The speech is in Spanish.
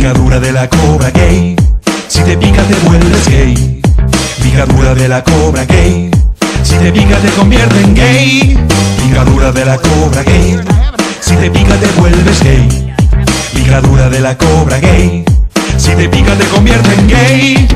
Picadura de la cobra gay. Si te pica te vuelves gay. Picadura de la cobra gay. Si te pica te convierte en gay. Picadura de la cobra gay. Si te pica te vuelves gay. Picadura de la cobra gay. Si te pica te convierte en gay.